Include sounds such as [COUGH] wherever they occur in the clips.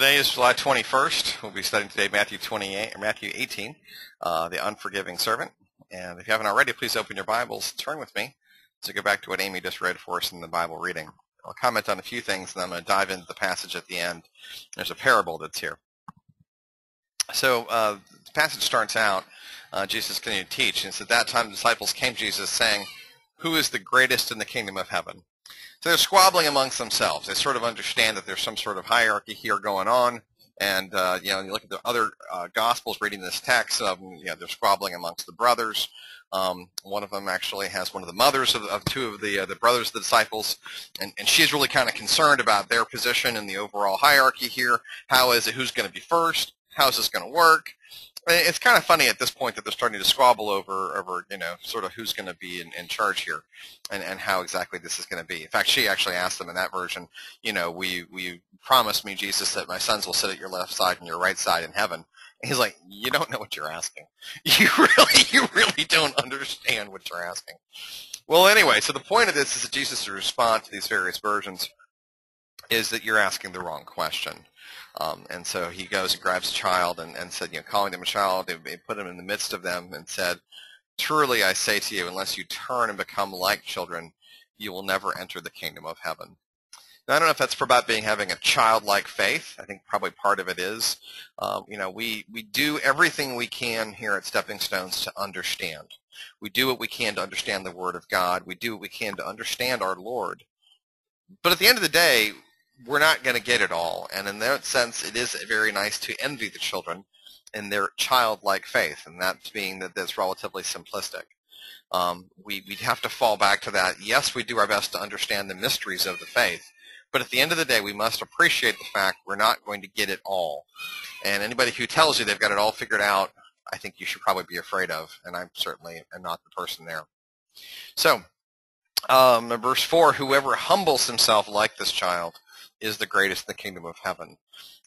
Today is July 21st. We'll be studying today Matthew 28, or Matthew 18, uh, the unforgiving servant. And if you haven't already, please open your Bibles, turn with me to go back to what Amy just read for us in the Bible reading. I'll comment on a few things, and then I'm going to dive into the passage at the end. There's a parable that's here. So uh, the passage starts out, uh, Jesus continued to teach, and at that time the disciples came to Jesus saying, who is the greatest in the kingdom of heaven? So they're squabbling amongst themselves. They sort of understand that there's some sort of hierarchy here going on. And, uh, you know, you look at the other uh, Gospels reading this text, um, you know, they're squabbling amongst the brothers. Um, one of them actually has one of the mothers of, of two of the, uh, the brothers of the disciples, and, and she's really kind of concerned about their position in the overall hierarchy here. How is it, who's going to be first? How's this going to work? It's kind of funny at this point that they're starting to squabble over, over you know, sort of who's going to be in, in charge here and, and how exactly this is going to be. In fact, she actually asked them in that version, you know, we, we promised me, Jesus, that my sons will sit at your left side and your right side in heaven. And he's like, you don't know what you're asking. [LAUGHS] You really, you really don't understand what you're asking. Well, anyway, so the point of this is that Jesus' response to these various versions is that you're asking the wrong question. Um, and so he goes and grabs a child and, and said, you know, calling them a child, he put him in the midst of them and said, Truly I say to you, unless you turn and become like children, you will never enter the kingdom of heaven. Now, I don't know if that's for about being having a childlike faith. I think probably part of it is. Um, you know, we, we do everything we can here at Stepping Stones to understand. We do what we can to understand the Word of God. We do what we can to understand our Lord. But at the end of the day, we're not going to get it all. And in that sense, it is very nice to envy the children in their childlike faith, and that being that that's relatively simplistic. Um, we, we have to fall back to that. Yes, we do our best to understand the mysteries of the faith, but at the end of the day, we must appreciate the fact we're not going to get it all. And anybody who tells you they've got it all figured out, I think you should probably be afraid of, and I certainly am not the person there. So, um, verse 4, whoever humbles himself like this child is the greatest in the kingdom of heaven.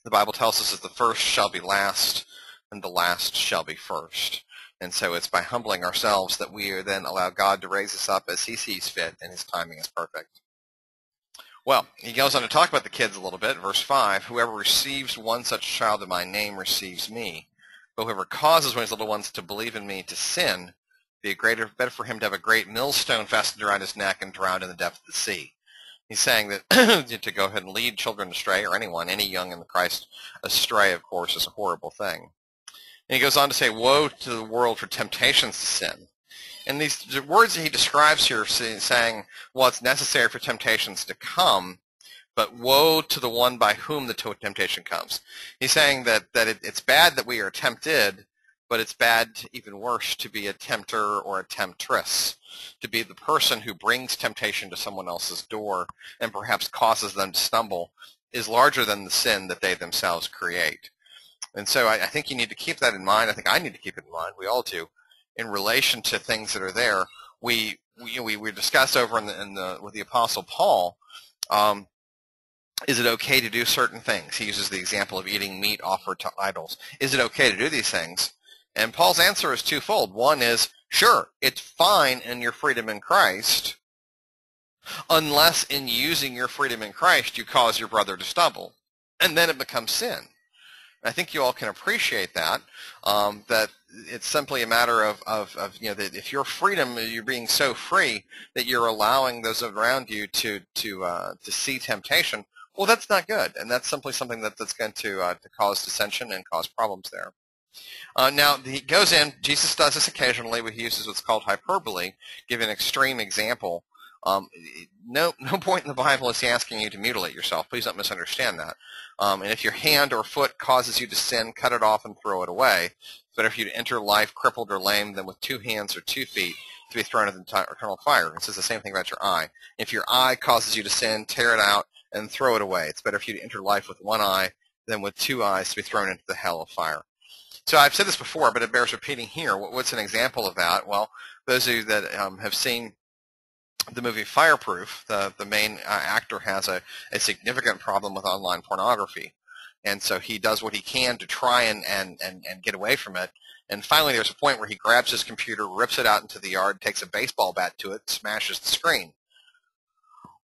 The Bible tells us that the first shall be last, and the last shall be first. And so it's by humbling ourselves that we are then allow God to raise us up as he sees fit, and his timing is perfect. Well, he goes on to talk about the kids a little bit. Verse 5, Whoever receives one such child in my name receives me. But whoever causes one of these little ones to believe in me to sin, be greater, better for him to have a great millstone fastened around his neck and drowned in the depth of the sea. He's saying that [CLEARS THROAT] to go ahead and lead children astray, or anyone, any young in the Christ astray, of course, is a horrible thing. And he goes on to say, woe to the world for temptations to sin. And these the words that he describes here saying, well, it's necessary for temptations to come, but woe to the one by whom the temptation comes. He's saying that, that it, it's bad that we are tempted, but it's bad, even worse, to be a tempter or a temptress, to be the person who brings temptation to someone else's door and perhaps causes them to stumble is larger than the sin that they themselves create. And so I, I think you need to keep that in mind. I think I need to keep it in mind. We all do. In relation to things that are there, we we we, we discussed over in the, in the with the Apostle Paul. Um, is it okay to do certain things? He uses the example of eating meat offered to idols. Is it okay to do these things? And Paul's answer is twofold. One is, sure, it's fine in your freedom in Christ, unless in using your freedom in Christ you cause your brother to stumble. And then it becomes sin. I think you all can appreciate that, um, that it's simply a matter of, of, of, you know, that if your freedom, you're being so free that you're allowing those around you to, to, uh, to see temptation, well, that's not good. And that's simply something that, that's going to, uh, to cause dissension and cause problems there. Uh, now, he goes in, Jesus does this occasionally, but he uses what's called hyperbole, give an extreme example. Um, no, [LAUGHS] no point in the Bible is he asking you to mutilate yourself. Please don't misunderstand that. Um, and if your hand or foot causes you to sin, cut it off and throw it away. Better for you enter life crippled or lame than with two hands or two feet to be thrown into the eternal fire. It says the same thing about your eye. If your eye causes you to sin, tear it out and throw it away. It's better for you to enter life with one eye than with two eyes to be thrown into the hell of fire. So I've said this before, but it bears repeating here. What's an example of that? Well, those of you that um, have seen the movie Fireproof, the, the main uh, actor has a, a significant problem with online pornography. And so he does what he can to try and, and, and, and get away from it. And finally there's a point where he grabs his computer, rips it out into the yard, takes a baseball bat to it, smashes the screen.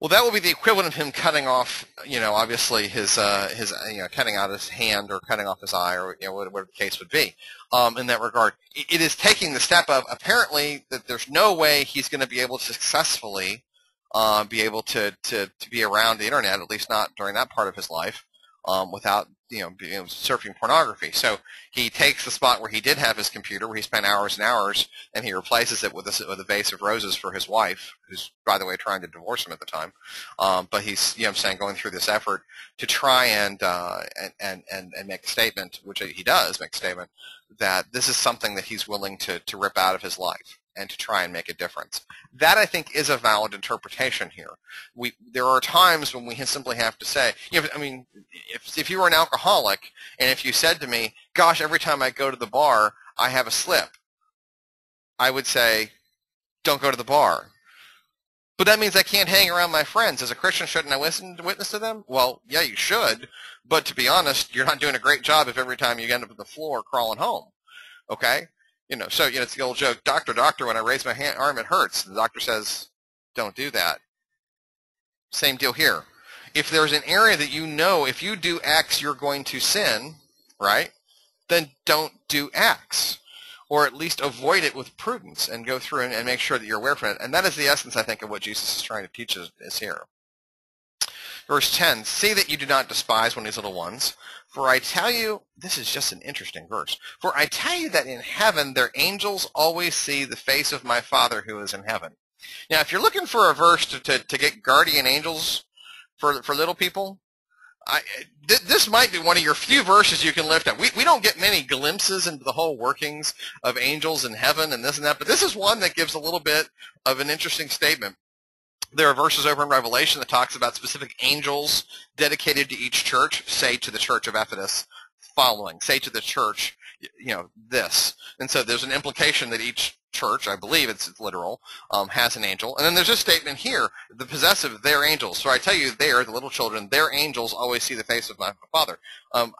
Well, that will be the equivalent of him cutting off, you know, obviously his uh, his you know cutting out his hand or cutting off his eye or you know whatever the case would be. Um, in that regard, it is taking the step of apparently that there's no way he's going to be able to successfully uh, be able to, to to be around the internet, at least not during that part of his life, um, without you know, surfing pornography. So he takes the spot where he did have his computer, where he spent hours and hours, and he replaces it with a, with a vase of roses for his wife, who's, by the way, trying to divorce him at the time. Um, but he's, you know, I'm saying, going through this effort to try and, uh, and, and, and make a statement, which he does make a statement, that this is something that he's willing to, to rip out of his life and to try and make a difference. That I think is a valid interpretation here. We there are times when we simply have to say, you know, I mean, if if you were an alcoholic and if you said to me, "Gosh, every time I go to the bar, I have a slip," I would say, "Don't go to the bar." But that means I can't hang around my friends. As a Christian, shouldn't I listen to witness to them? Well, yeah, you should. But to be honest, you're not doing a great job if every time you end up on the floor crawling home. Okay? You know, so you know, it's the old joke, doctor, doctor, when I raise my hand, arm, it hurts. The doctor says, don't do that. Same deal here. If there's an area that you know, if you do X, you're going to sin, right? Then don't do X. Or at least avoid it with prudence and go through and, and make sure that you're aware from it. And that is the essence, I think, of what Jesus is trying to teach us, us here. Verse 10, See that you do not despise one of these little ones, for I tell you, this is just an interesting verse, for I tell you that in heaven their angels always see the face of my Father who is in heaven. Now, if you're looking for a verse to, to, to get guardian angels for, for little people, I, th- this might be one of your few verses you can lift up. We, we don't get many glimpses into the whole workings of angels in heaven and this and that, but this is one that gives a little bit of an interesting statement there are verses over in Revelation that talks about specific angels dedicated to each church. Say to the church of Ephesus, following. Say to the church, you know, this. And so there's an implication that each church, I believe it's literal, um, has an angel. And then there's a statement here, the possessive, their angels. So I tell you, they are the little children, their angels always see the face of my Father. Um,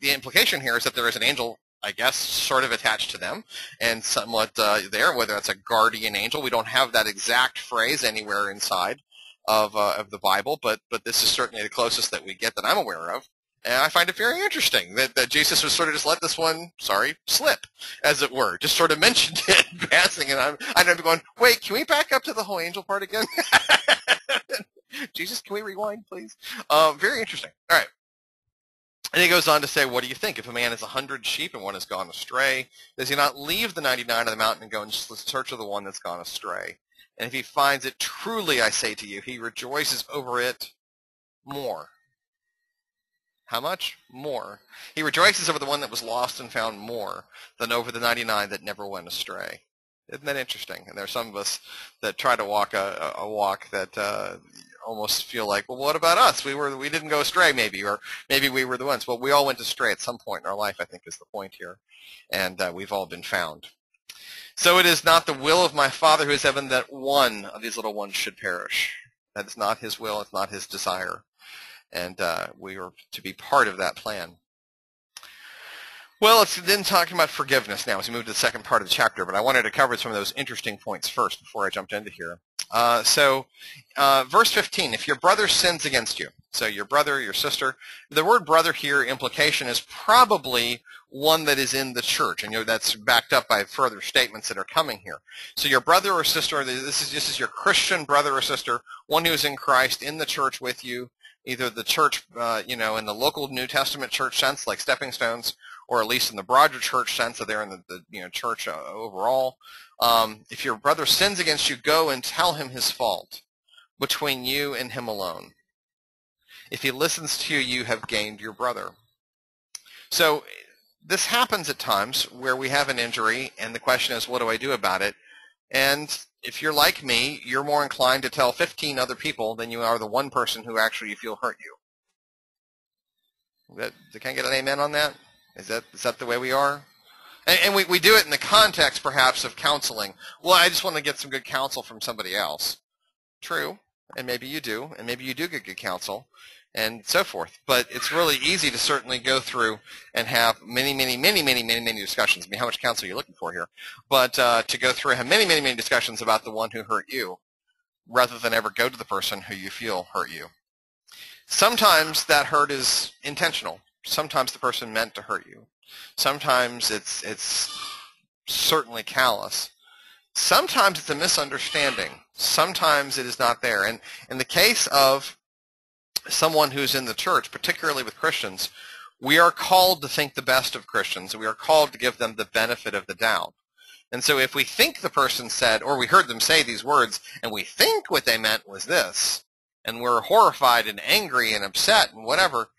the implication here is that there is an angel I guess, sort of attached to them and somewhat uh, there, whether it's a guardian angel. We don't have that exact phrase anywhere inside of, uh, of the Bible, but, but this is certainly the closest that we get that I'm aware of. And I find it very interesting that, that Jesus was sort of just let this one, sorry, slip, as it were. Just sort of [LAUGHS] mentioned it passing, and I'm, I'm going, wait, can we back up to the whole angel part again? [LAUGHS] Jesus, can we rewind, please? Uh, very interesting. All right. And he goes on to say, what do you think? If a man has a hundred sheep and one has gone astray, does he not leave the 99 on the mountain and go in search of the one that's gone astray? And if he finds it, truly I say to you, he rejoices over it more. How much? More. He rejoices over the one that was lost and found more than over the 99 that never went astray. Isn't that interesting? And there are some of us that try to walk a, a walk that uh, almost feel like, well, what about us? We were we didn't go astray, maybe, or maybe we were the ones. Well, we all went astray at some point in our life. I think is the point here, and uh, we've all been found. So it is not the will of my Father who is heaven that one of these little ones should perish. That is not His will. It's not His desire, and uh, we are to be part of that plan. Well, it's then talking about forgiveness now as we move to the second part of the chapter, but I wanted to cover some of those interesting points first before I jumped into here. Uh, so, uh, verse 15, if your brother sins against you, so your brother, your sister, the word brother here, implication is probably one that is in the church, and you know, that's backed up by further statements that are coming here. So your brother or sister, this is, this is your Christian brother or sister, one who is in Christ, in the church with you, either the church, uh, you know, in the local New Testament church sense, like stepping stones, or at least in the broader church sense, that they're in the, the you know church uh, overall, um, if your brother sins against you, go and tell him his fault between you and him alone. If he listens to you, you have gained your brother. So this happens at times where we have an injury, and the question is, what do I do about it? And if you're like me, you're more inclined to tell 15 other people than you are the one person who actually you feel hurt you. That, can I get an amen on that? Is that is that the way we are? And, and we, we do it in the context, perhaps, of counseling. Well, I just want to get some good counsel from somebody else. True, and maybe you do, and maybe you do get good counsel, and so forth. But it's really easy to certainly go through and have many, many, many, many, many, many discussions. I mean, how much counsel are you looking for here? But uh, to go through and have many, many, many discussions about the one who hurt you rather than ever go to the person who you feel hurt you. Sometimes that hurt is intentional. Sometimes the person meant to hurt you. Sometimes it's it's certainly callous. Sometimes it's a misunderstanding. Sometimes it is not there. And in the case of someone who's in the church, particularly with Christians, we are called to think the best of Christians. We are called to give them the benefit of the doubt. And so if we think the person said, or we heard them say these words, and we think what they meant was this, and we're horrified and angry and upset and whatever,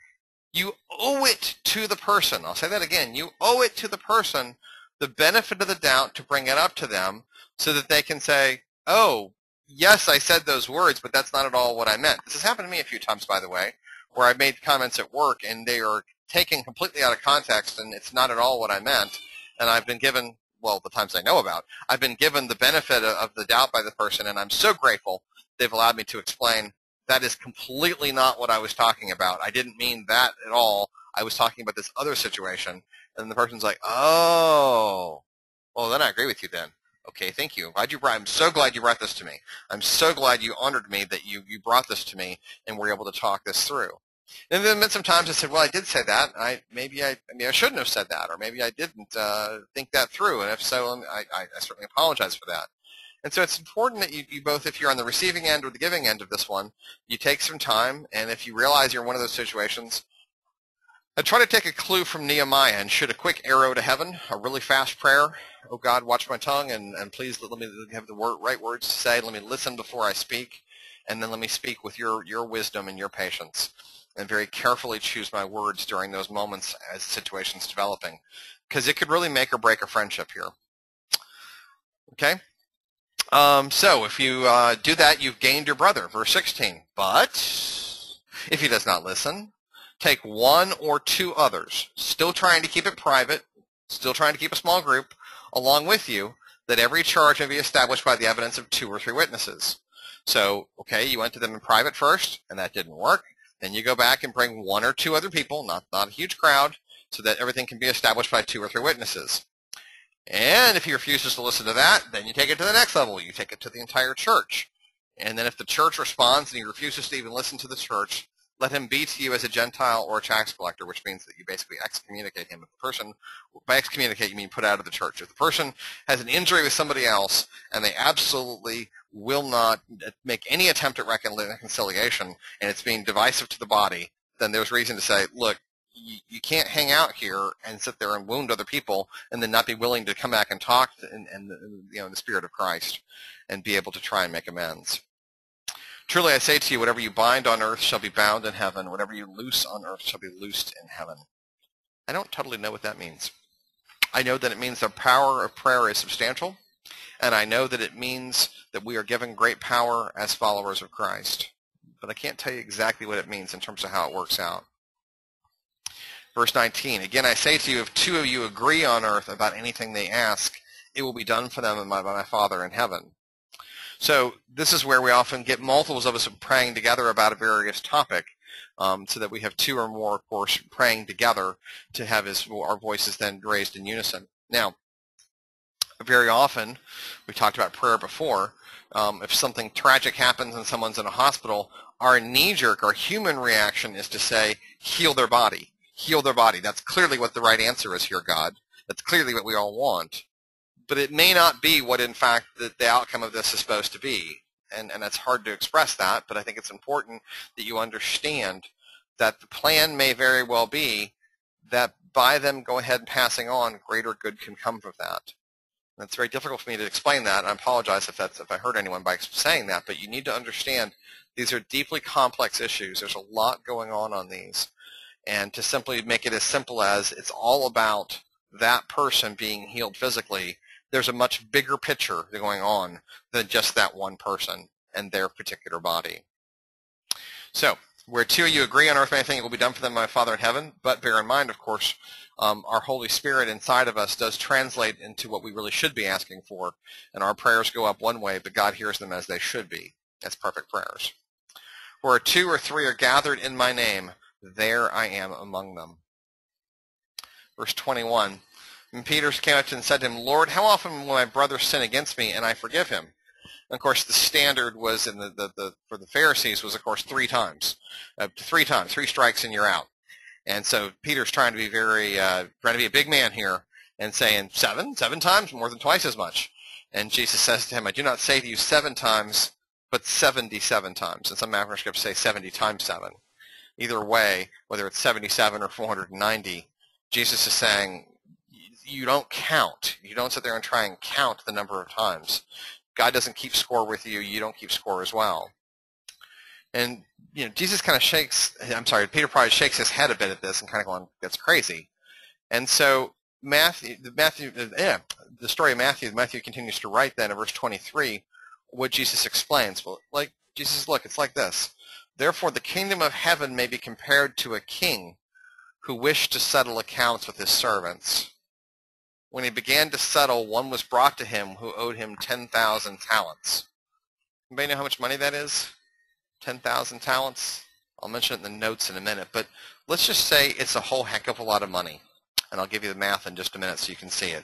you owe it to the person. I'll say that again. You owe it to the person the benefit of the doubt to bring it up to them so that they can say, oh, yes, I said those words, but that's not at all what I meant. This has happened to me a few times, by the way, where I've made comments at work and they are taken completely out of context and it's not at all what I meant. And I've been given, well, the times I know about, I've been given the benefit of the doubt by the person and I'm so grateful they've allowed me to explain that is completely not what I was talking about. I didn't mean that at all. I was talking about this other situation. And the person's like, oh, well, then I agree with you then. Okay, thank you. Glad you brought, I'm so glad you brought this to me. I'm so glad you honored me that you, you brought this to me and were able to talk this through. And then sometimes I said, well, I did say that. I maybe I maybe I shouldn't have said that, or maybe I didn't uh, think that through. And if so, I, I, I certainly apologize for that. And so it's important that you, you both, if you're on the receiving end or the giving end of this one, you take some time, and if you realize you're in one of those situations, I try to take a clue from Nehemiah and shoot a quick arrow to heaven, a really fast prayer. Oh God, watch my tongue, and, and please let me have the word, right words to say. Let me listen before I speak, and then let me speak with your, your wisdom and your patience, and very carefully choose my words during those moments as situations developing, because it could really make or break a friendship here. Okay? Um, so if you uh, do that, you've gained your brother. Verse 16. But if he does not listen, take one or two others, still trying to keep it private, still trying to keep a small group, along with you, that every charge may be established by the evidence of two or three witnesses. So, okay, you went to them in private first, and that didn't work. Then you go back and bring one or two other people, not, not a huge crowd, so that everything can be established by two or three witnesses. And if he refuses to listen to that, then you take it to the next level. You take it to the entire church. And then if the church responds and he refuses to even listen to the church, let him be to you as a Gentile or a tax collector, which means that you basically excommunicate him. If the person, by excommunicate, you mean put out of the church. If the person has an injury with somebody else and they absolutely will not make any attempt at reconciliation and it's being divisive to the body, then there's reason to say, look, you, you can't hang out here and sit there and wound other people and then not be willing to come back and talk in, in, uh, you know, in the spirit of Christ and be able to try and make amends. Truly I say to you, whatever you bind on earth shall be bound in heaven. Whatever you loose on earth shall be loosed in heaven. I don't totally know what that means. I know that it means the power of prayer is substantial, and I know that it means that we are given great power as followers of Christ. But I can't tell you exactly what it means in terms of how it works out. Verse 19, Again I say to you, if two of you agree on earth about anything they ask, it will be done for them by my Father in heaven. So this is where we often get multiples of us praying together about a various topic, um, so that we have two or more, of course, praying together to have his, our voices then raised in unison. Now, very often, we talked about prayer before, um, if something tragic happens and someone's in a hospital, our knee-jerk, our human reaction is to say, heal their body. Heal their body. That's clearly what the right answer is here, God. That's clearly what we all want but it may not be what in fact the, the outcome of this is supposed to be. And, and it's hard to express that, but I think it's important that you understand that the plan may very well be that by them go ahead and passing on, greater good can come from that. And it's very difficult for me to explain that. and I apologize if that's if I hurt anyone by saying that, but you need to understand these are deeply complex issues. There's a lot going on on these. And to simply make it as simple as it's all about that person being healed physically there's a much bigger picture going on than just that one person and their particular body. So, where two of you agree on earth anything, it will be done for them by my Father in heaven. But bear in mind, of course, um, our Holy Spirit inside of us does translate into what we really should be asking for. And our prayers go up one way, but God hears them as they should be, as perfect prayers. Where two or three are gathered in my name, there I am among them. Verse 21, and Peter came up to him and said to him, Lord, how often will my brother sin against me and I forgive him? of course, the standard was in the, the, the for the Pharisees was of course three times, uh, three times, three strikes and you're out. And so Peter's trying to be very uh, trying to be a big man here and saying seven, seven times, more than twice as much. And Jesus says to him, I do not say to you seven times, but 77 times. And some manuscripts say 70 times seven. Either way, whether it's 77 or 490, Jesus is saying, you don't count. You don't sit there and try and count the number of times. God doesn't keep score with you. You don't keep score as well. And you know, Jesus kind of shakes. I'm sorry, Peter probably shakes his head a bit at this and kind of going, "That's crazy." And so Matthew, Matthew, yeah, the story of Matthew. Matthew continues to write then in verse 23 what Jesus explains. Well, like Jesus, look, it's like this. Therefore, the kingdom of heaven may be compared to a king who wished to settle accounts with his servants. When he began to settle, one was brought to him who owed him 10,000 talents. Anybody know how much money that is? 10,000 talents? I'll mention it in the notes in a minute, but let's just say it's a whole heck of a lot of money. And I'll give you the math in just a minute so you can see it.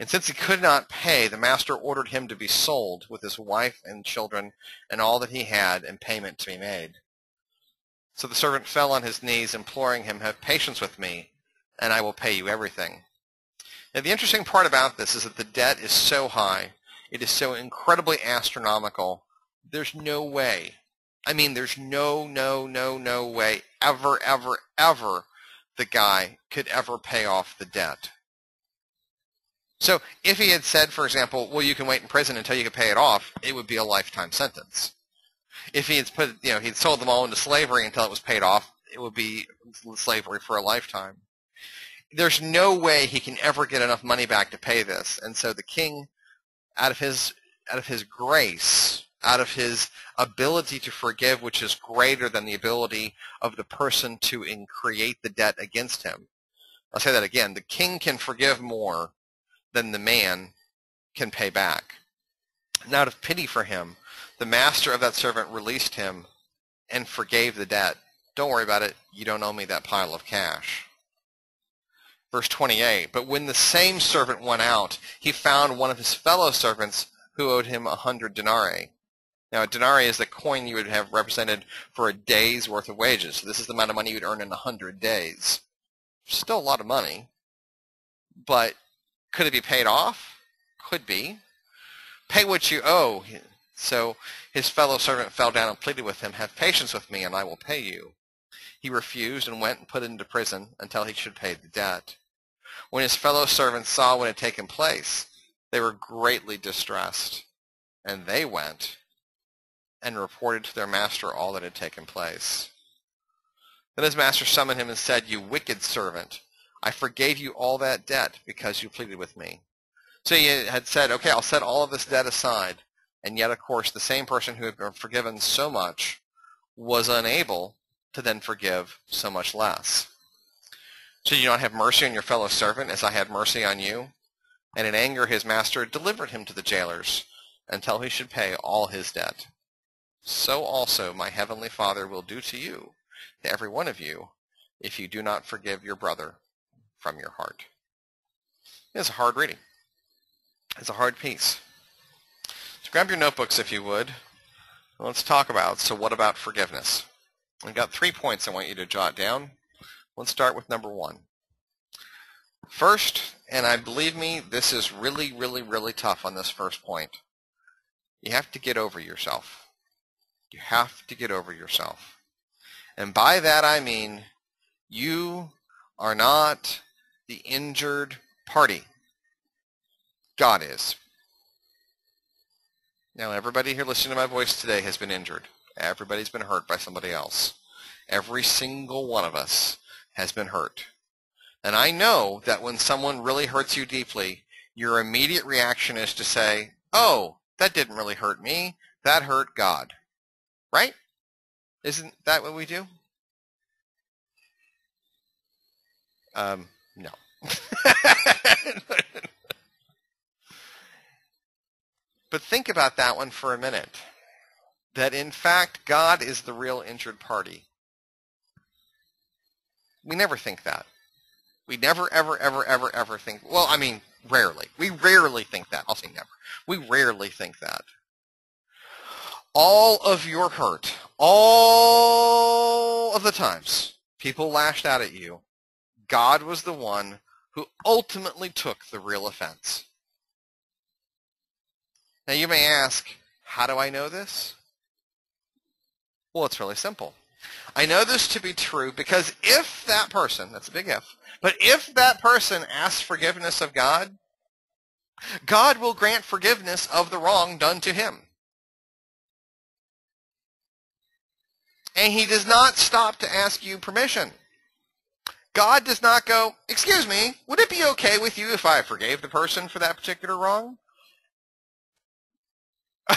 And since he could not pay, the master ordered him to be sold with his wife and children and all that he had and payment to be made. So the servant fell on his knees, imploring him, Have patience with me, and I will pay you everything. Now, the interesting part about this is that the debt is so high, it is so incredibly astronomical, there's no way, I mean, there's no, no, no, no way ever, ever, ever the guy could ever pay off the debt. So if he had said, for example, well, you can wait in prison until you can pay it off, it would be a lifetime sentence. If he had put, you know, he'd sold them all into slavery until it was paid off, it would be slavery for a lifetime there's no way he can ever get enough money back to pay this. And so the king, out of his out of his grace, out of his ability to forgive, which is greater than the ability of the person to create the debt against him. I'll say that again. The king can forgive more than the man can pay back. And out of pity for him, the master of that servant released him and forgave the debt. Don't worry about it. You don't owe me that pile of cash. Verse 28, But when the same servant went out, he found one of his fellow servants who owed him a hundred denarii. Now, a denarii is the coin you would have represented for a day's worth of wages. So this is the amount of money you'd earn in a hundred days. Still a lot of money. But could it be paid off? Could be. Pay what you owe. So his fellow servant fell down and pleaded with him, Have patience with me, and I will pay you. He refused and went and put him into prison until he should pay the debt. When his fellow servants saw what had taken place, they were greatly distressed, and they went and reported to their master all that had taken place. Then his master summoned him and said, You wicked servant, I forgave you all that debt because you pleaded with me. So he had said, Okay, I'll set all of this debt aside. And yet, of course, the same person who had been forgiven so much was unable to then forgive so much less. Should you do not have mercy on your fellow servant as I had mercy on you? And in anger his master delivered him to the jailers until he should pay all his debt. So also my heavenly Father will do to you, to every one of you, if you do not forgive your brother from your heart. It's a hard reading. It's a hard piece. So grab your notebooks if you would. Let's talk about, so what about forgiveness? I've got three points I want you to jot down. Let's start with number one. First, and I believe me, this is really, really, really tough on this first point. You have to get over yourself. You have to get over yourself. And by that I mean you are not the injured party. God is. Now everybody here listening to my voice today has been injured. Everybody's been hurt by somebody else. Every single one of us has been hurt. And I know that when someone really hurts you deeply, your immediate reaction is to say, oh, that didn't really hurt me. That hurt God. Right? Isn't that what we do? Um, no. [LAUGHS] but think about that one for a minute. That in fact, God is the real injured party. We never think that. We never, ever, ever, ever, ever think. Well, I mean, rarely. We rarely think that. I'll say never. We rarely think that. all of your hurt, all of the times people lashed out at you, God was the one who ultimately took the real offense. Now you may ask, how do I know this? Well, it's really simple. I know this to be true because if that person, that's a big if, but if that person asks forgiveness of God, God will grant forgiveness of the wrong done to him. And he does not stop to ask you permission. God does not go, excuse me, would it be okay with you if I forgave the person for that particular wrong? [LAUGHS]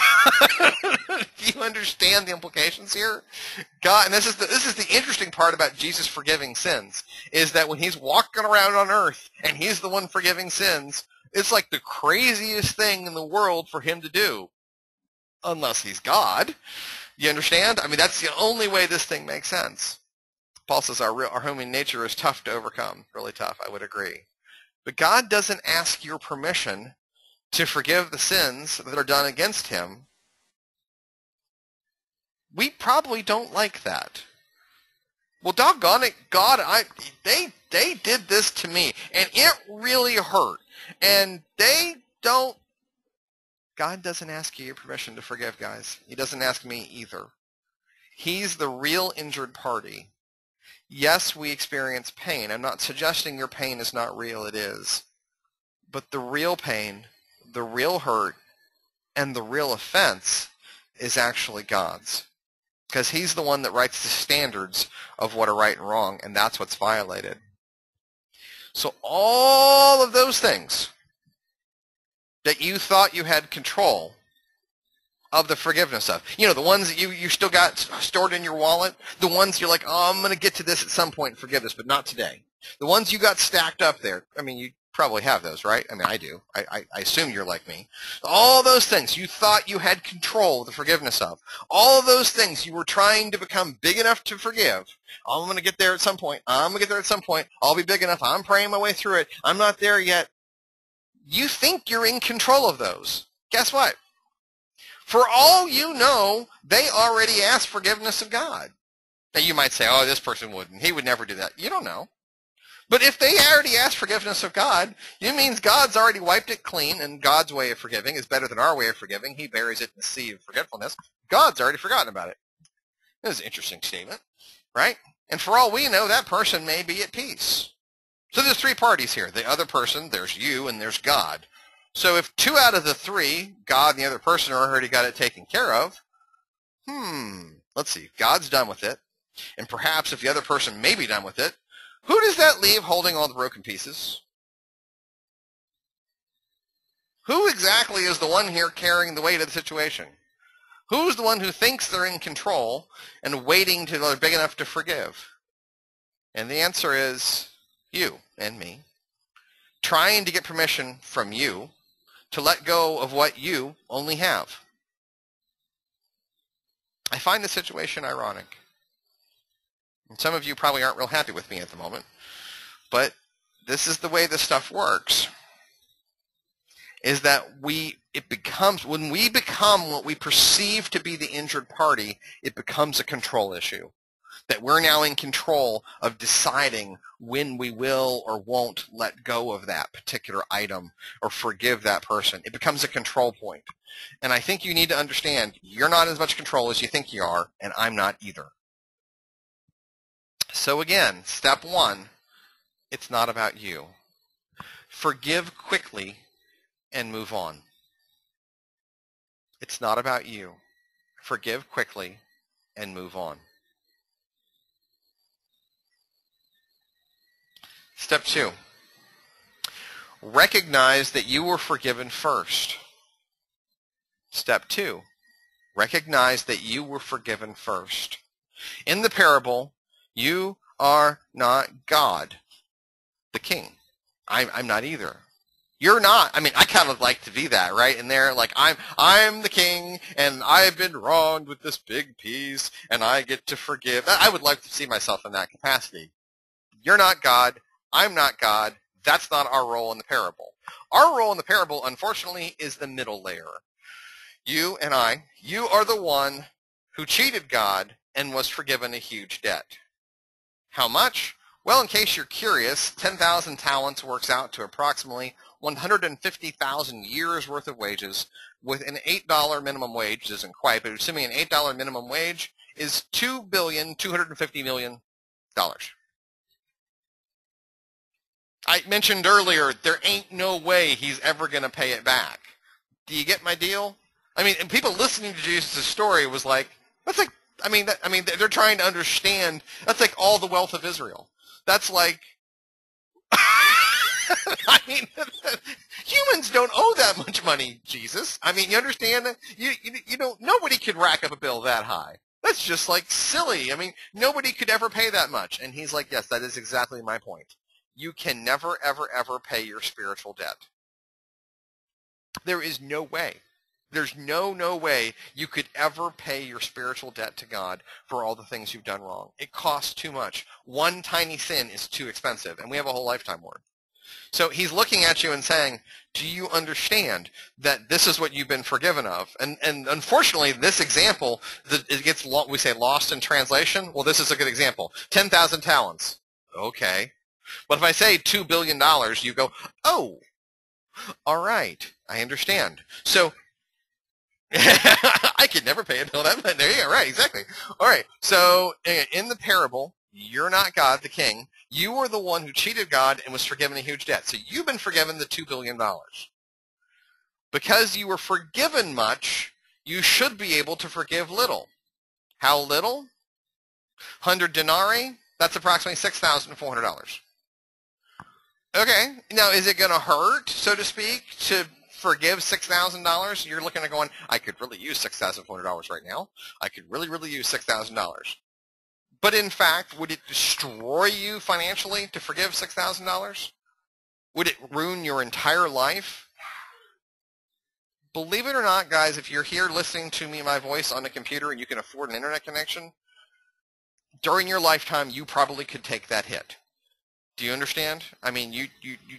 Do you understand the implications here? God, and this is the this is the interesting part about Jesus forgiving sins is that when he's walking around on earth and he's the one forgiving sins, it's like the craziest thing in the world for him to do, unless he's God. You understand? I mean, that's the only way this thing makes sense. Paul says our real, our human nature is tough to overcome, really tough. I would agree, but God doesn't ask your permission to forgive the sins that are done against him, we probably don't like that. Well, doggone it, God, I they they did this to me, and it really hurt, and they don't. God doesn't ask you your permission to forgive, guys. He doesn't ask me either. He's the real injured party. Yes, we experience pain. I'm not suggesting your pain is not real. It is. But the real pain the real hurt and the real offense is actually God's. Because he's the one that writes the standards of what are right and wrong, and that's what's violated. So all of those things that you thought you had control of the forgiveness of. You know, the ones that you, you still got stored in your wallet, the ones you're like, oh, I'm going to get to this at some point and forgive this, but not today. The ones you got stacked up there. I mean, you probably have those, right? I mean, I do. I, I, I, assume you're like me. All those things you thought you had control of the forgiveness of. All of those things you were trying to become big enough to forgive. Oh, I'm going to get there at some point. I'm going to get there at some point. I'll be big enough. I'm praying my way through it. I'm not there yet. You think you're in control of those. Guess what? For all you know, they already asked forgiveness of God. Now you might say, oh, this person wouldn't. He would never do that. You don't know. But if they already asked forgiveness of God, it means God's already wiped it clean, and God's way of forgiving is better than our way of forgiving. He buries it in the sea of forgetfulness. God's already forgotten about it. This is an interesting statement, right? And for all we know, that person may be at peace. So there's three parties here. The other person, there's you, and there's God. So if two out of the three, God and the other person, already got it taken care of, hmm, let's see, God's done with it. And perhaps if the other person may be done with it, who does that leave holding all the broken pieces? Who exactly is the one here carrying the weight of the situation? Who's the one who thinks they're in control and waiting till they're big enough to forgive? And the answer is you and me. Trying to get permission from you to let go of what you only have. I find the situation ironic. And some of you probably aren't real happy with me at the moment, but this is the way this stuff works. Is that we, it becomes, when we become what we perceive to be the injured party, it becomes a control issue. That we're now in control of deciding when we will or won't let go of that particular item or forgive that person. It becomes a control point. And I think you need to understand you're not as much control as you think you are, and I'm not either. So again, step one, it's not about you. Forgive quickly and move on. It's not about you. Forgive quickly and move on. Step two, recognize that you were forgiven first. Step two, recognize that you were forgiven first. In the parable, you are not God, the king. I'm, I'm not either. You're not. I mean, I kind of like to be that, right? And they're like, I'm, I'm the king, and I've been wronged with this big piece, and I get to forgive. I would like to see myself in that capacity. You're not God. I'm not God. That's not our role in the parable. Our role in the parable, unfortunately, is the middle layer. You and I, you are the one who cheated God and was forgiven a huge debt. How much? Well, in case you're curious, 10,000 talents works out to approximately 150,000 years worth of wages with an $8 minimum wage, which isn't quite, but assuming an $8 minimum wage is $2,250 million. I mentioned earlier, there ain't no way he's ever going to pay it back. Do you get my deal? I mean, and people listening to Jesus' story was like, that's like, I mean, that, I mean, they're trying to understand. That's like all the wealth of Israel. That's like, [LAUGHS] I mean, [LAUGHS] humans don't owe that much money, Jesus. I mean, you understand that? You, you, you know, nobody could rack up a bill that high. That's just like silly. I mean, nobody could ever pay that much. And he's like, yes, that is exactly my point. You can never, ever, ever pay your spiritual debt. There is no way. There's no, no way you could ever pay your spiritual debt to God for all the things you've done wrong. It costs too much. One tiny sin is too expensive, and we have a whole lifetime worth. So he's looking at you and saying, do you understand that this is what you've been forgiven of? And, and unfortunately, this example, that it gets, we say lost in translation. Well, this is a good example. 10,000 talents. Okay. But if I say $2 billion, you go, oh, all right, I understand. So [LAUGHS] I could never pay a bill that much. There you go. Right, exactly. All right. So in the parable, you're not God, the king. You were the one who cheated God and was forgiven a huge debt. So you've been forgiven the $2 billion. Because you were forgiven much, you should be able to forgive little. How little? 100 denarii, that's approximately $6,400. Okay, now is it going to hurt, so to speak, to forgive $6,000? You're looking at going, I could really use $6,400 right now. I could really, really use $6,000. But in fact, would it destroy you financially to forgive $6,000? Would it ruin your entire life? Believe it or not, guys, if you're here listening to me, my voice on a computer and you can afford an internet connection, during your lifetime, you probably could take that hit. Do you understand? I mean, you, you, you,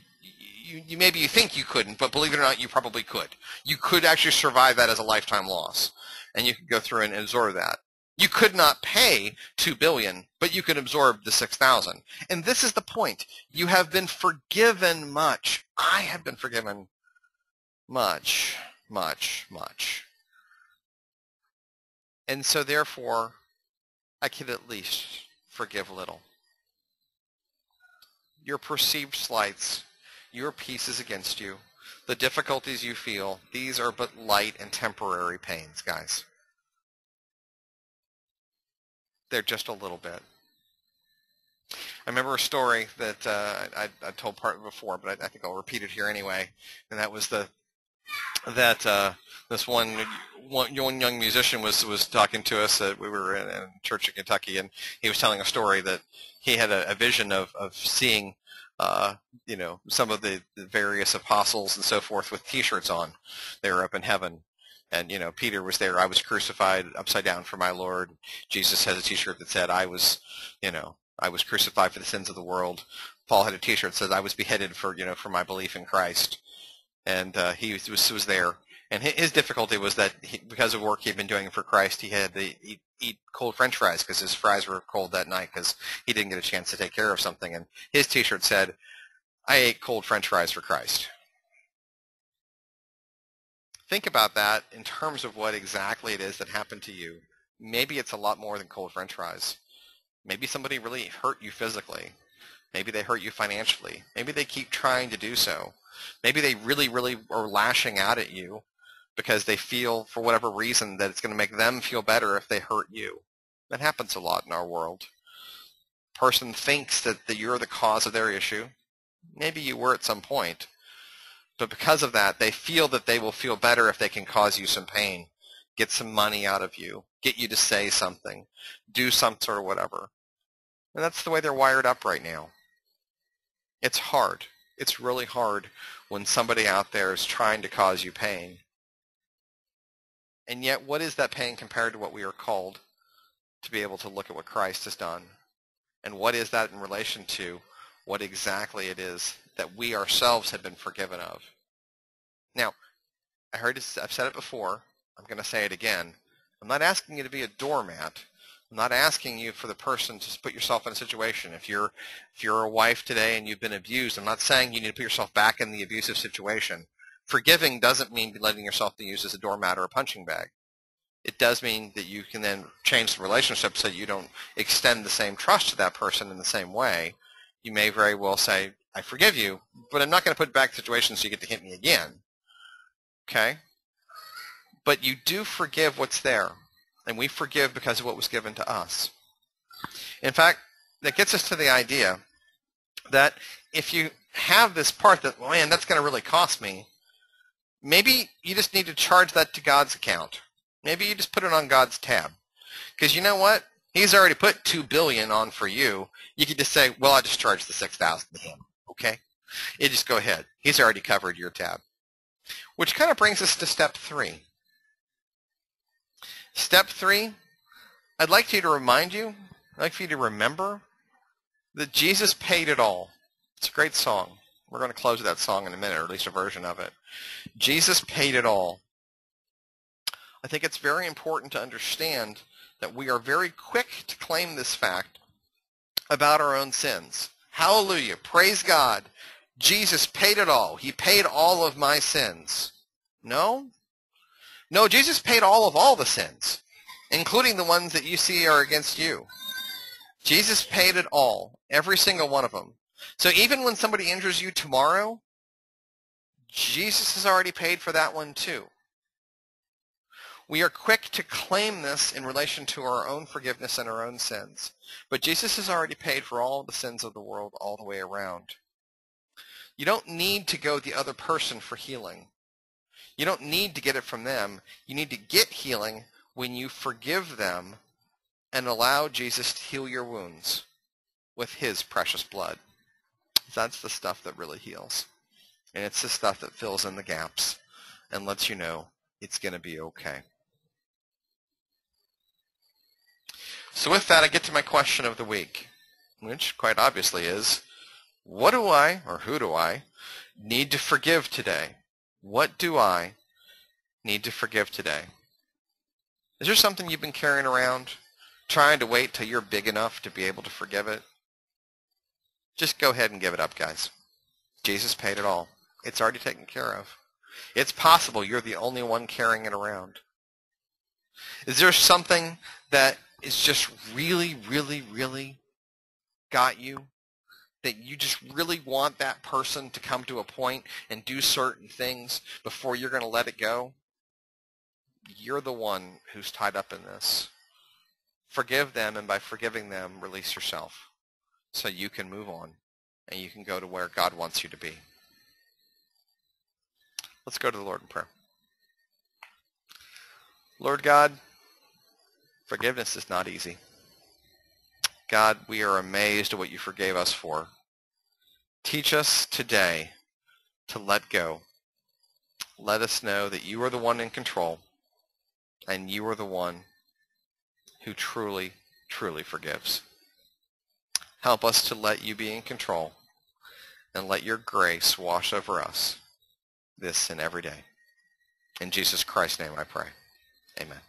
you, you maybe you think you couldn't, but believe it or not, you probably could. You could actually survive that as a lifetime loss, and you could go through and absorb that. You could not pay two billion, but you could absorb the six thousand. And this is the point. You have been forgiven much. I have been forgiven much, much, much. And so therefore, I can at least forgive little. Your perceived slights, your pieces against you, the difficulties you feel, these are but light and temporary pains, guys. They're just a little bit. I remember a story that uh, I, I told part before, but I, I, think I'll repeat it here anyway. And that was the that uh, this one, one young musician was was talking to us. Uh, we were in, a church in Kentucky, and he was telling a story that he had a, a vision of of seeing, uh, you know, some of the, the various apostles and so forth with T-shirts on. They were up in heaven, and you know Peter was there. I was crucified upside down for my Lord. Jesus has a T-shirt that said, "I was, you know, I was crucified for the sins of the world." Paul had a T-shirt that said, "I was beheaded for you know for my belief in Christ," and uh, he was was there. And his difficulty was that he, because of work he'd been doing for Christ, he had to eat, eat cold French fries because his fries were cold that night because he didn't get a chance to take care of something. And his T-shirt said, "I ate cold French fries for Christ." think about that in terms of what exactly it is that happened to you. Maybe it's a lot more than cold french fries. Maybe somebody really hurt you physically. Maybe they hurt you financially. Maybe they keep trying to do so. Maybe they really, really are lashing out at you because they feel, for whatever reason, that it's going to make them feel better if they hurt you. That happens a lot in our world. Person thinks that, that you're the cause of their issue. Maybe you were at some point. But because of that, they feel that they will feel better if they can cause you some pain, get some money out of you, get you to say something, do some sort of whatever. And that's the way they're wired up right now. It's hard. It's really hard when somebody out there is trying to cause you pain. And yet, what is that pain compared to what we are called to be able to look at what Christ has done? And what is that in relation to what exactly it is that we ourselves have been forgiven of. Now, I heard it, I've said it before, I'm going to say it again. I'm not asking you to be a doormat. I'm not asking you for the person to put yourself in a situation. If you're if you're a wife today and you've been abused, I'm not saying you need to put yourself back in the abusive situation. Forgiving doesn't mean letting yourself be used as a doormat or a punching bag. It does mean that you can then change the relationship so you don't extend the same trust to that person in the same way. You may very well say, I forgive you, but I'm not going to put back situations so you get to hit me again. Okay? But you do forgive what's there. And we forgive because of what was given to us. In fact, that gets us to the idea that if you have this part that, man, that's going to really cost me, maybe you just need to charge that to God's account. Maybe you just put it on God's tab. Because you know what? He's already put two billion on for you. You could just say, well, I just charge the six thousand to him. Okay? You just go ahead. He's already covered your tab. Which kind of brings us to step three. Step three, I'd like you to remind you, I'd like for you to remember that Jesus paid it all. It's a great song. We're going to close that song in a minute, or at least a version of it. Jesus paid it all. I think it's very important to understand that we are very quick to claim this fact about our own sins. Hallelujah. Praise God. Jesus paid it all. He paid all of my sins. No, no, Jesus paid all of all the sins, including the ones that you see are against you. Jesus paid it all, every single one of them. So even when somebody injures you tomorrow, Jesus has already paid for that one too. We are quick to claim this in relation to our own forgiveness and our own sins. But Jesus has already paid for all the sins of the world all the way around. You don't need to go the other person for healing. You don't need to get it from them. You need to get healing when you forgive them and allow Jesus to heal your wounds with his precious blood. That's the stuff that really heals. And it's the stuff that fills in the gaps and lets you know it's going to be okay. So with that, I get to my question of the week, which quite obviously is, what do I, or who do I, need to forgive today? What do I need to forgive today? Is there something you've been carrying around, trying to wait till you're big enough to be able to forgive it? Just go ahead and give it up, guys. Jesus paid it all. It's already taken care of. It's possible you're the only one carrying it around. Is there something that is just really, really, really got you that you just really want that person to come to a point and do certain things before you're going to let it go, you're the one who's tied up in this. Forgive them, and by forgiving them, release yourself so you can move on and you can go to where God wants you to be. Let's go to the Lord in prayer. Lord God, forgiveness is not easy. God, we are amazed at what you forgave us for. Teach us today to let go. Let us know that you are the one in control and you are the one who truly, truly forgives. Help us to let you be in control and let your grace wash over us this and every day. In Jesus Christ's name I pray. Amen.